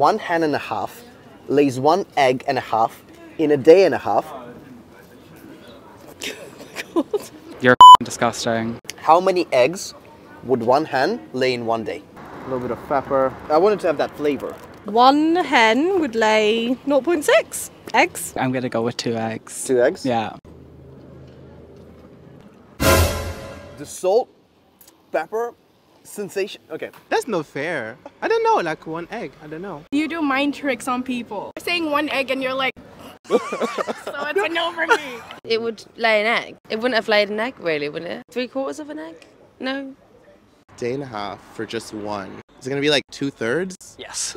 one hen and a half lays one egg and a half in a day and a half, You're disgusting. how many eggs would one hen lay in one day? A little bit of pepper. I wanted to have that flavor. One hen would lay 0.6 eggs. I'm gonna go with two eggs. Two eggs? Yeah. The salt, pepper, sensation. Okay. That's not fair. I don't know, like one egg. I don't know. You do mind tricks on people. You're saying one egg and you're like, so it's a no for me. It would lay an egg. It wouldn't have laid an egg, really, would it? Three quarters of an egg? No. Day and a half for just one. Is it gonna be like two thirds? Yes.